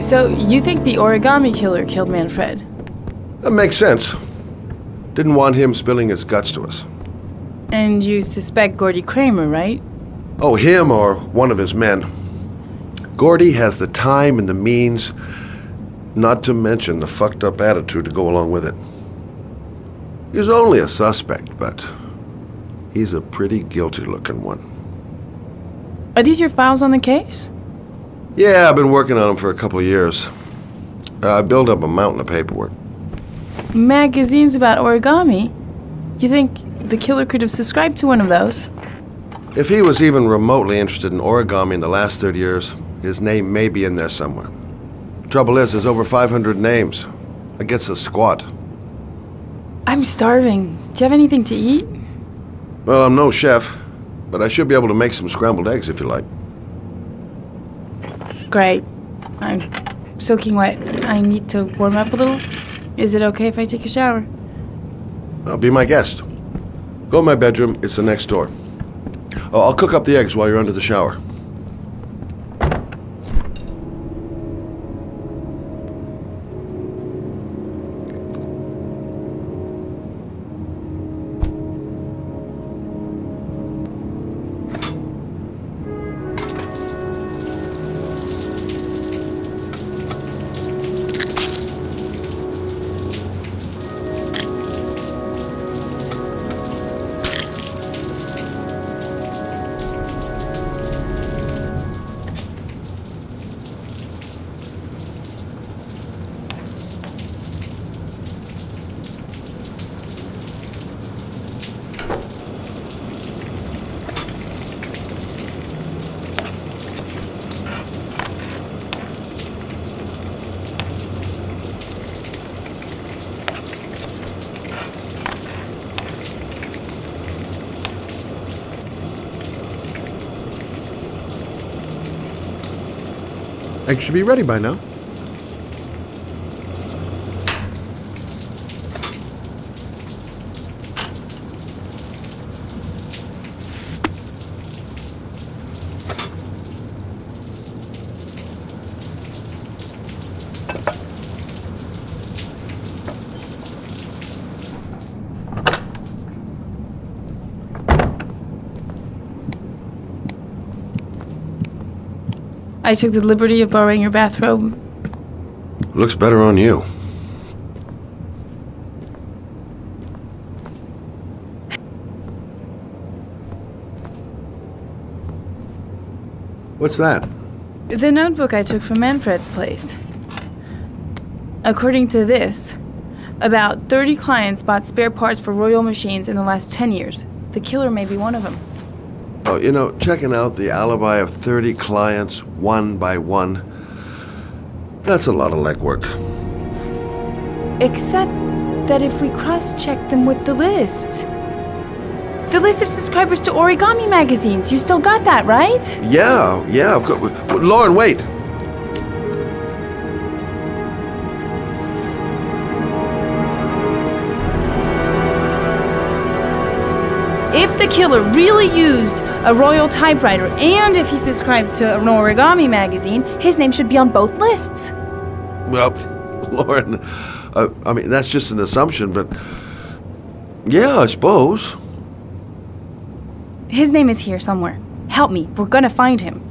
So, you think the origami killer killed Manfred? That makes sense. Didn't want him spilling his guts to us. And you suspect Gordi Kramer, right? Oh, him or one of his men. Gordi has the time and the means, not to mention the fucked up attitude to go along with it. He's only a suspect, but he's a pretty guilty looking one. Are these your files on the case? Yeah, I've been working on them for a couple years. Uh, I built up a mountain of paperwork. Magazines about origami? You think the killer could have subscribed to one of those? If he was even remotely interested in origami in the last 30 years, his name may be in there somewhere. Trouble is, there's over 500 names. That gets a squat. I'm starving. Do you have anything to eat? Well, I'm no chef, but I should be able to make some scrambled eggs if you like. Great. I'm soaking wet. I need to warm up a little. Is it okay if I take a shower? Well, be my guest. Go in my bedroom, it's the next door. Oh, I'll cook up the eggs while you're under the shower. Eggs should be ready by now. I took the liberty of borrowing your bathrobe. Looks better on you. What's that? The notebook I took from Manfred's place. According to this, about 30 clients bought spare parts for Royal machines in the last 10 years. The killer may be one of them. Oh, you know, checking out the alibi of 30 clients one by one, that's a lot of legwork. Except that if we cross check them with the list. The list of subscribers to origami magazines. You still got that, right? Yeah, yeah, of course. Lauren, wait. If the killer really used a royal typewriter and if he subscribed to an origami magazine, his name should be on both lists. Well, Lauren, uh, I mean, that's just an assumption, but yeah, I suppose. His name is here somewhere. Help me, we're gonna find him.